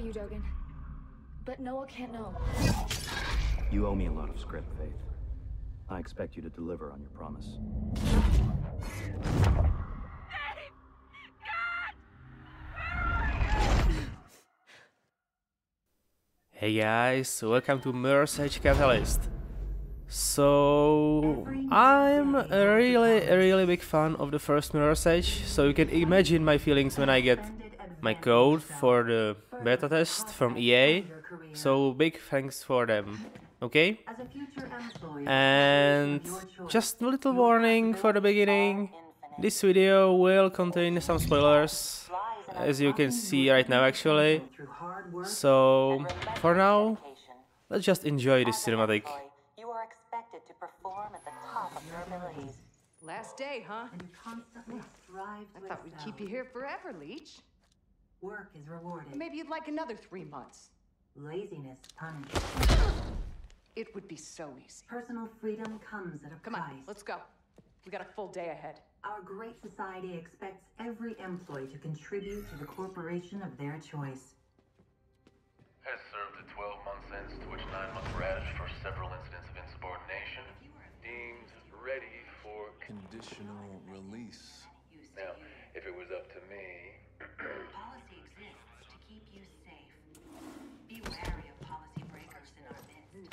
for you, Dogen. But Noah can't know. You owe me a lot of script, Faith. I expect you to deliver on your promise. Hey guys, welcome to Mirror's Edge Catalyst. So, I'm a really, a really big fan of the first Mirror's Edge, so you can imagine my feelings when I get my code for the beta test from EA. So, big thanks for them, okay? And just a little warning for the beginning. This video will contain some spoilers, as you can see right now actually. So, for now, let's just enjoy this cinematic. You are expected to perform at the top of your abilities. Last day, huh? and constantly strive I thought we'd keep you here forever, Leech. Work is rewarded. Maybe you'd like another three months. Laziness punished. It would be so easy. Personal freedom comes at a Come on, let's go. We got a full day ahead. Our great society expects every employee to contribute to the corporation of their choice. Has served a 12-month sentence to which nine months were added for several incidents of insubordination. Deemed ready for... Conditional release. Now, if it was up to me...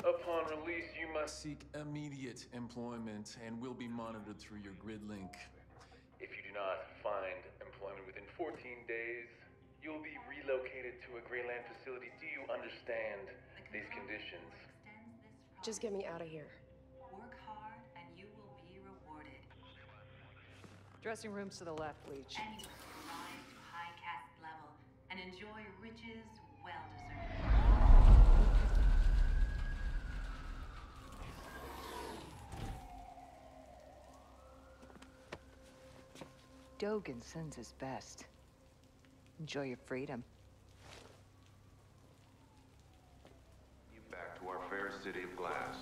Upon release, you must... Seek immediate employment and will be monitored through your grid link. If you do not find employment within 14 days, you'll be relocated to a Greyland facility. Do you understand these conditions? Just get me out of here. Work hard and you will be rewarded. Dressing rooms to the left, Leech. And you will rise to high caste level and enjoy riches well deserved. Dogen sends his best. Enjoy your freedom. you back to our fair city of glass.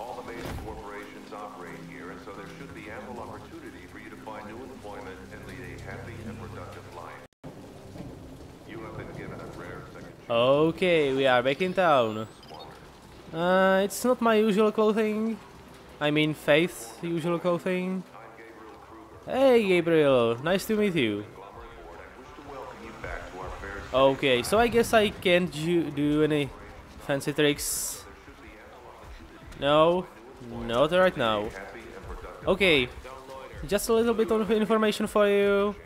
All the major corporations operate here, and so there should be ample opportunity for you to find new employment and lead a happy and productive life. You have been given a rare second chance Okay, we are back in town. to. Uh, it's not my usual clothing. I mean, Faith's usual clothing. Hey, Gabriel, nice to meet you. Okay, so I guess I can't do any fancy tricks. No, not right now. Okay, just a little bit of information for you.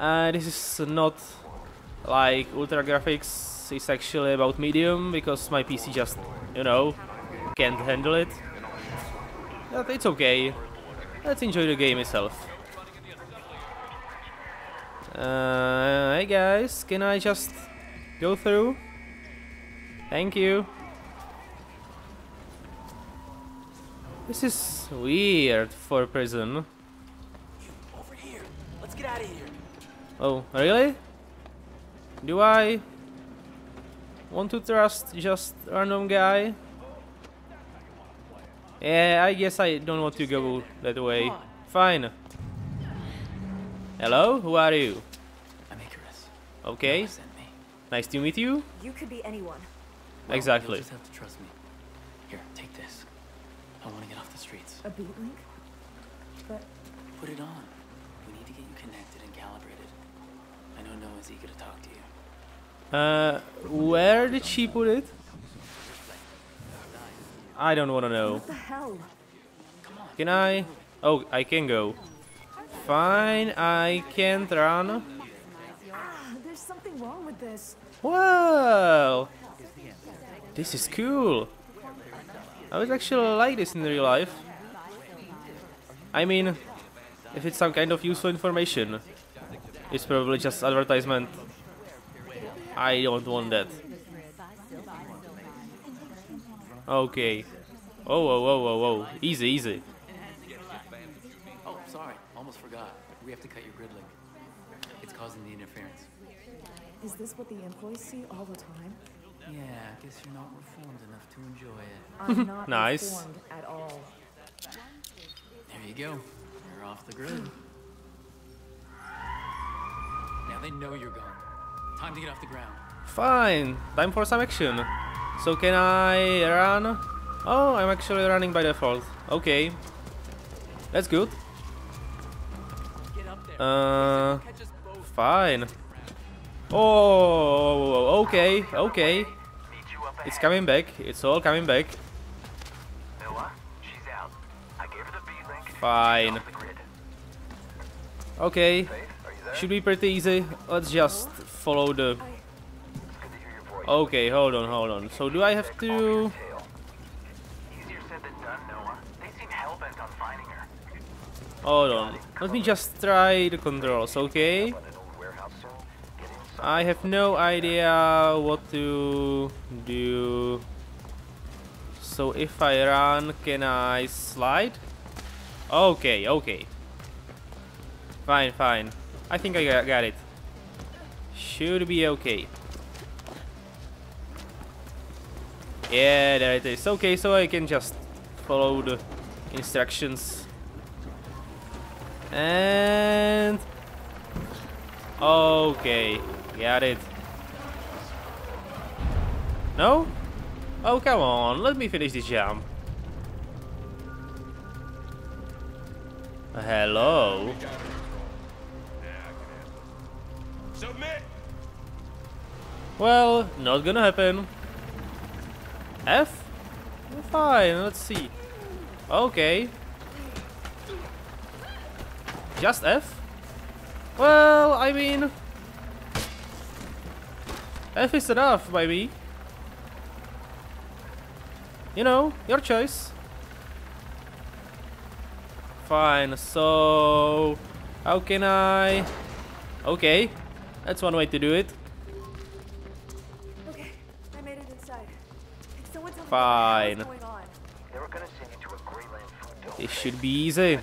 Uh, this is not like ultra graphics. It's actually about medium because my PC just, you know, can't handle it. But it's okay. Let's enjoy the game itself. Uh, hey guys, can I just go through? Thank you. This is weird for prison. Over here. Let's get out of here. Oh, really? Do I want to trust just random guy? Yeah, I guess I don't want to go that way. Fine. Hello, who are you? I'm Icarus. Okay, Noah sent me. nice to meet you. You could be anyone. Well, Exactly. You'll just have to trust me. Here, take this. I want to get off the streets. A beat link? But Put it on. We need to get you connected and calibrated. I know Noah's eager to talk to you. Uh, where did she put it? I don't want to know. what the hell? Can I? Oh, I can go. Fine, I can't run. Ah, there's something wrong with this. This is cool. I would actually like this in real life. I mean, if it's some kind of useful information, it's probably just advertisement. I don't want that. Okay. Oh, whoa, whoa, whoa, whoa. Easy, easy. Sorry. Almost forgot. We have to cut your grid link. It's causing the interference. Is this what the employees see all the time? Yeah, I guess you're not reformed enough to enjoy it. I'm not Nice. informed at all. There you go. You're off the grid. now they know you're gone. Time to get off the ground. Fine, time for some action. So can I run? Oh, I'm actually running by default. Okay. That's good. Uh, fine. Oh, okay, okay. It's coming back. It's all coming back. Fine. Okay. Should be pretty easy. Let's just follow the... Okay, hold on, hold on. So do I have to... tail. Easier said than done, Noah. They seem hell-bent on finding her. Hold on. Let me just try the controls, okay? I have no idea what to do. So if I run, can I slide? Okay, okay. Fine, fine. I think I got it. Should be okay. Yeah, there it is. Okay, so I can just follow the instructions. And... Okay, got it. No? Oh, come on, let me finish this jump. Hello? Submit! Well, not gonna happen. F? Fine, let's see. Okay. Just F? Well, I mean... F is enough, baby. You know, your choice. Fine, so... How can I... Okay, that's one way to do it. Okay, I made it inside. Can someone tell Fine. what the hell is going on? They were gonna send you to a Greyland food dome. This should be easy.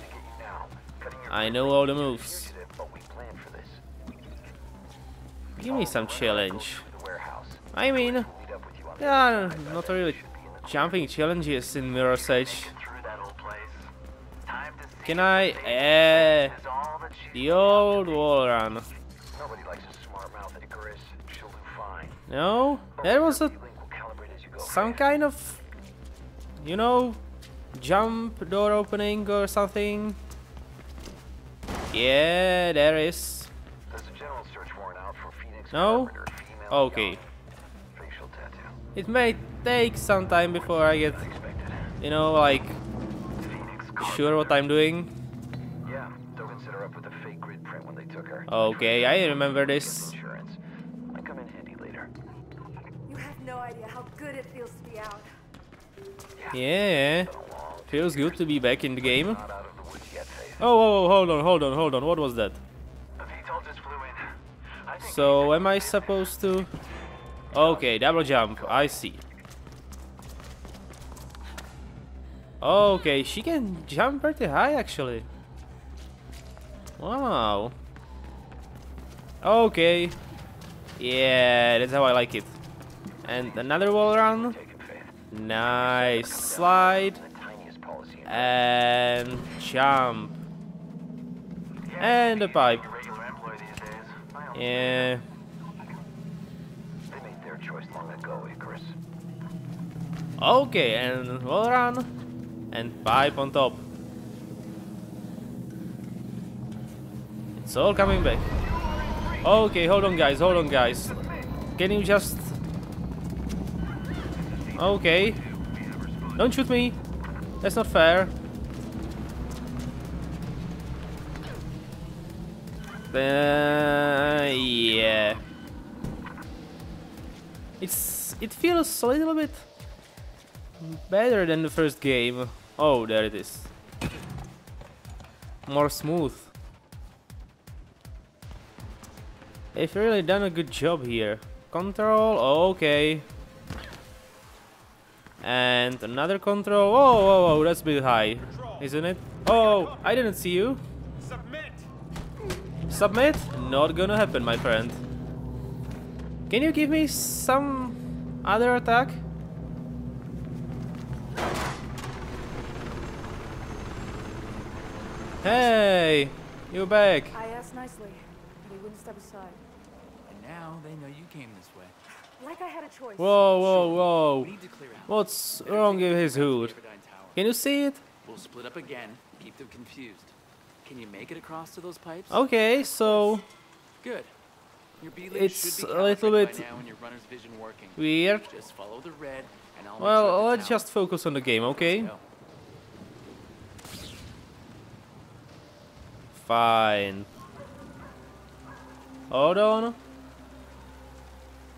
I know all the moves. Give me some challenge. I mean, on yeah, not really jumping challenges in Mirror's Edge. Can I? Eh, she's the old wall run. No, there was a some kind of, you know, jump door opening or something. Yeah, there is. There's a general search warrant out for Phoenix No? Okay. young, Facial tattoo. It may take some time before I get, you know, like sure what I'm doing. Yeah, Dogen set her up with a fake grid print when they took her. Okay, I remember this. Insurance. Might come in handy later. You have no idea how good it feels to be out. Yeah, feels good to be back in the game. Oh, oh, oh, hold on, hold on, hold on. What was that? The VTOL just flew in. I think So, am I supposed to... Okay, double jump. I see. Okay, she can jump pretty high, actually. Wow. Okay. Yeah, that's how I like it. And another wall run. Nice. Slide. The tiniest policy. And jump. And a pipe. Regular employee these days. I don't- Yeah. They made their choice long ago, eh, Icarus. Okay, and wall run. And pipe on top. It's all coming back. Okay, hold on guys, hold on guys. Can you just... Okay. Don't shoot me. That's not fair. Uh, yeah. It's... It feels a little bit... Better than the first game. Oh, there it is. More smooth. They've really done a good job here. Control, okay. And another control. Whoa, whoa, whoa, that's a bit high, isn't it? Oh, I didn't see you. Submit! Submit? Not gonna happen, my friend. Can you give me some other attack? Hey, You're back? I asked nicely, but he wouldn't step aside. And now they know you came this way. Like I had a choice. Whoa, whoa, whoa. We need to clear out. What's wrong with his hood? Can you see it? We'll split up again, keep them confused. Can you make it across to those pipes? Okay, so Good. Your It's a little bit by now and your runner's vision working. weird. Just follow the red and I'll Well, sure let's just focus on the game, okay? Fine. Hold on.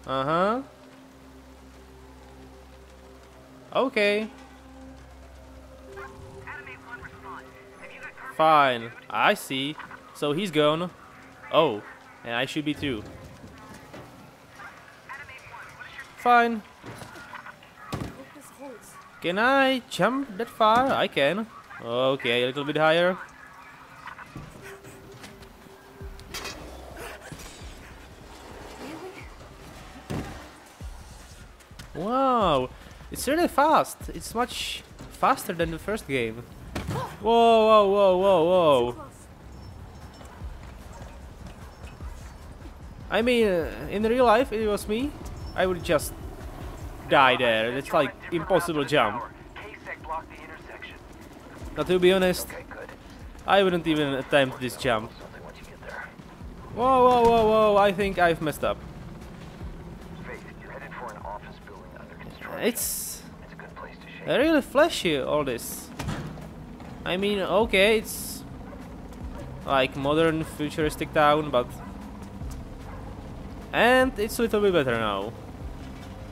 Uh-huh. Okay. Fine. I see. So he's gone. Oh. And I should be too. Fine. Can I jump that far? I can. Okay, a little bit higher. Wow, it's really fast. It's much faster than the first game. Whoa, whoa, whoa, whoa, whoa. I mean, uh, in real life, if it was me, I would just die there. It's like impossible jump. K-Sec blocked the intersection. But to be honest, I wouldn't even attempt this jump. Something once you get there. Whoa, whoa, whoa, whoa, I think I've messed up. Faith, you're headed for an office building under construction. It's It's a good place to shake. really flashy, all this. I mean, okay, it's like modern futuristic town, but... And it's a little bit better now.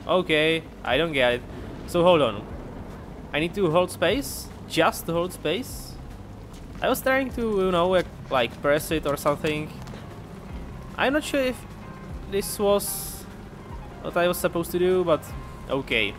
Okay, I don't get it. So hold on. I need to hold space? Just to hold space? I was trying to, you know, like, like press it or something. I'm not sure if this was what I was supposed to do, but okay.